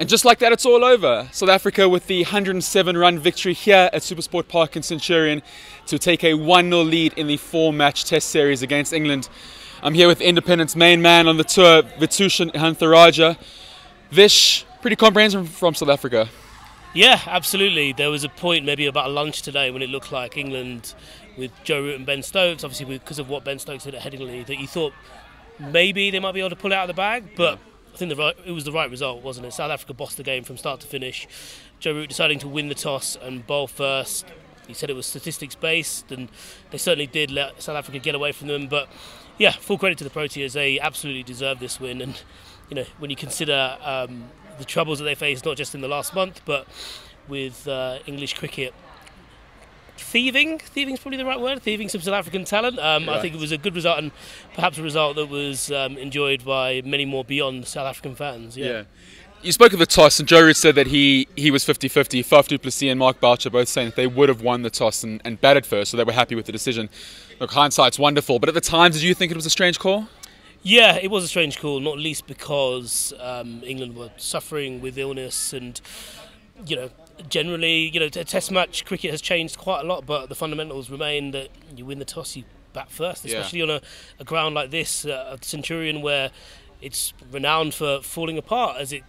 And just like that, it's all over. South Africa with the 107 run victory here at Supersport Park in Centurion to take a 1 0 lead in the four match test series against England. I'm here with Independent's main man on the tour, Vithushan Ehantharajah. Vish, pretty comprehensive from South Africa. Yeah, absolutely. There was a point maybe about lunch today when it looked like England with Joe Root and Ben Stokes, obviously because of what Ben Stokes did at Headingley, that you thought maybe they might be able to pull out of the bag, but. Yeah I think the right, it was the right result, wasn't it? South Africa bossed the game from start to finish. Joe Root deciding to win the toss and bowl first. He said it was statistics based, and they certainly did let South Africa get away from them. But yeah, full credit to the Proteas. They absolutely deserve this win. And you know, when you consider um, the troubles that they faced, not just in the last month, but with uh, English cricket thieving. Thieving is probably the right word. Thieving some South African talent. Um, I think it was a good result and perhaps a result that was um, enjoyed by many more beyond South African fans. Yeah. yeah. You spoke of the toss, and Joe Root said that he, he was 50 50. Faf du Plessis and Mark Boucher both saying that they would have won the toss and, and batted first, so they were happy with the decision. Look, hindsight's wonderful, but at the time, did you think it was a strange call? Yeah, it was a strange call, not least because um, England were suffering with illness and, you know, generally, you know, Test match cricket has changed quite a lot, but the fundamentals remain that you win the toss, you bat first, especially yeah. on a, a, ground like this, uh, a Centurion, where it's renowned for falling apart, as it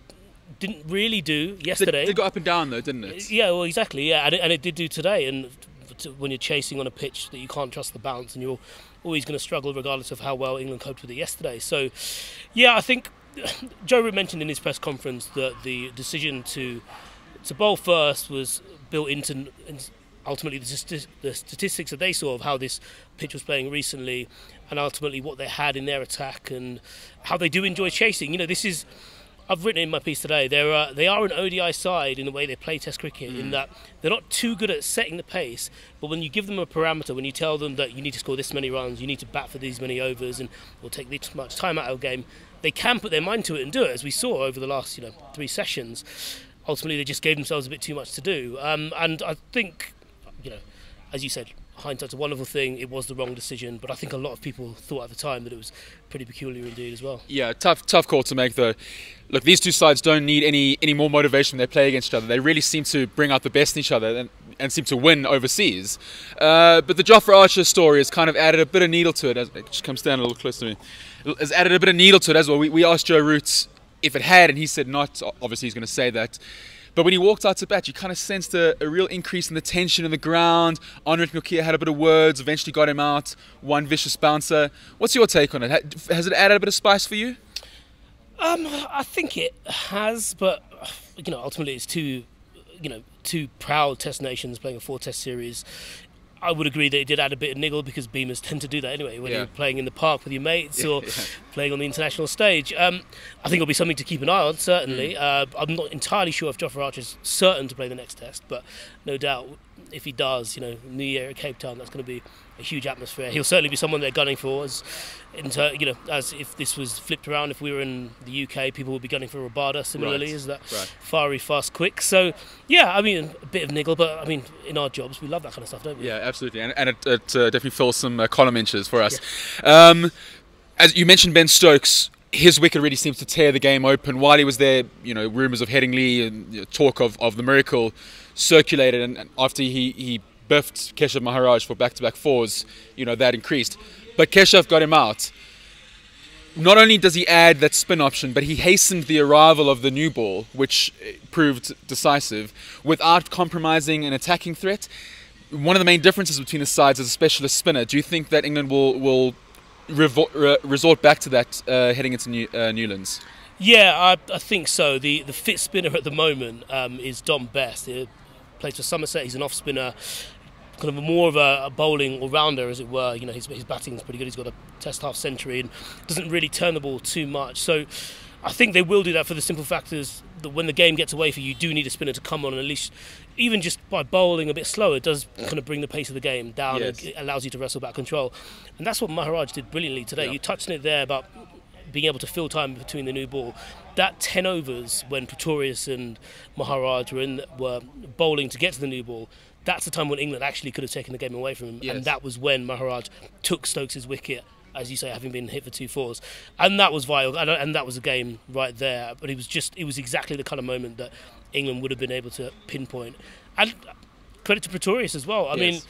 didn't really do yesterday. It, got up and down though, didn't it? Yeah, well, exactly. Yeah, and it, and it did do today. And when you're chasing on a pitch that you can't trust the bounce, and you're always going to struggle regardless of how well England coped with it yesterday. So, yeah, I think Joe Root mentioned in his press conference that the decision to to bowl first was built into ultimately the, the, statistics that they saw of how this pitch was playing recently and ultimately what they had in their attack and how they do enjoy chasing. You know, this is. I've written in my piece today. They're uh, they are an ODI side in the way they play Test cricket. Mm. In that they're not too good at setting the pace, but when you give them a parameter, when you tell them that you need to score this many runs, you need to bat for these many overs, and we'll take this much time out of a game, they can put their mind to it and do it, as we saw over the last you know three sessions ultimately they just gave themselves a bit too much to do. Um, and I think, you know, as you said, hindsight's a wonderful thing. It was the wrong decision, but I think a lot of people thought at the time that it was pretty peculiar indeed as well. Yeah, tough, tough call to make though. Look, these two sides don't need any any more motivation when they play against each other. They really seem to bring out the best in each other and, and seem to win overseas. Uh, but the Jofra Archer story has kind of added a bit of needle to it. As, it just comes down a little closer to me. Has added a bit of needle to it as well. We, we asked Joe Roots if it had, and he said not, obviously he's going to say that. But when he walked out to bat, you kind of sensed a, a real increase in the tension in the ground. Anrich Nortje had a bit of words, eventually got him out, one vicious bouncer. What's your take on it? Has it added a bit of spice for you? Um, I think it has, but you know, ultimately it's two, you know, two proud Test nations playing a four-Test series. I would agree that it did add a bit of niggle because Beamers tend to do that anyway when yeah. you're playing in the park with your mates or yeah. Playing on the international stage. Um, I think it'll be something to keep an eye on, certainly. Mm. Uh, I'm not entirely sure if Jofra Archer's certain to play the next test, but no doubt if he does, you know, New Year at Cape Town, that's going to be a huge atmosphere. He'll certainly be someone they're gunning for. As, you know, as if this was flipped around, if we were in the UK, people would be gunning for Rabada. Similarly, right. is that right. fiery, fast, quick. So yeah, I mean, a bit of niggle, but I mean, in our jobs, we love that kind of stuff, don't we? Yeah, absolutely, and, and it, it uh, definitely fills some uh, column inches for us. Yeah. Um, as you mentioned, Ben Stokes his wicket really seems to tear the game open. While he was there, you know, rumours of Headingley and talk of, of the miracle circulated, and, after he, he biffed Keshav Maharaj for back-to-back fours, you know, that increased. But Keshav got him out. Not only does he add that spin option, but he hastened the arrival of the new ball, which eh, proved decisive, without compromising an attacking threat. One of the main differences between the sides is a specialist spinner. Do you think that England will will resort back to that uh, heading into New, uh, Newlands? Yeah, I, I, think so. The the fit spinner at the moment um, is Dom Bess. He plays for Somerset. He's an off spinner, kind of more of a, a bowling all rounder, as it were. You know, his, his batting is pretty good. He's got a Test half century and doesn't really turn the ball too much. So. I think they will do that for the simple factors that when the game gets away for you, you do need a spinner to come on and at least, even just by bowling a bit slower, it does kind of bring the pace of the game down yes. and it allows you to wrestle back control. And that's what Maharaj did brilliantly today. Yeah. You touched on it there about being able to fill time between the new ball. That 10 overs when Pretorius and Maharaj were, in, were bowling to get to the new ball, that's the time when England actually could have taken the game away from him. Yes. And that was when Maharaj took Stokes' wicket as you say, having been hit for two fours, and that was vital, and, and that was a game right there. But it was just, it was exactly the kind of moment that England would have been able to pinpoint. And credit to Pretorius as well. I Yes. mean,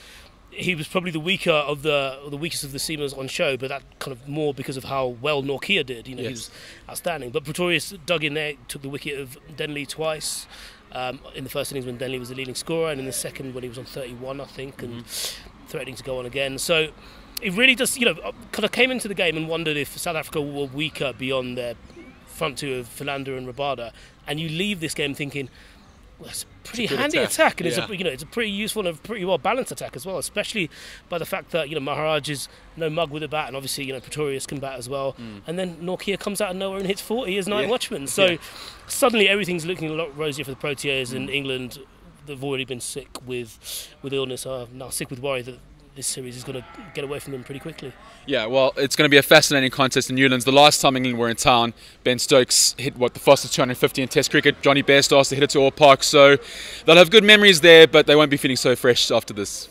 he was probably the weaker of the the weakest of the seamers on show, but that kind of more because of how well Nortje did. You know, he was outstanding. But Pretorius dug in there, took the wicket of Denley twice. Um, in the first innings when Denley was the leading scorer, and in the second when he was on 31, I think, and threatening to go on again. So it really does, you know, kind of came into the game and wondered if South Africa were weaker beyond their front two of Philander and Rabada, and you leave this game thinking. Well, it's a pretty good handy attack, attack, and yeah. it's a you know it's a pretty useful and a pretty well balanced attack as well, especially by the fact that you know Maharaj is no mug with a bat, and obviously you know Pretorius can bat as well, and then Nortje comes out of nowhere and hits 40 as night Mm. Yeah. watchman. So Yeah. suddenly everything's looking a lot rosier for the Proteas, and Mm. England they've already been sick with with illness, are now sick with worry that this series is going to get away from them pretty quickly. Yeah, well, it's going to be a fascinating contest in Newlands. The last time England were in town, Ben Stokes hit what the fastest 250 in Test cricket. Jonny Bairstow to hit it to all parks, so they'll have good memories there, but they won't be feeling so fresh after this.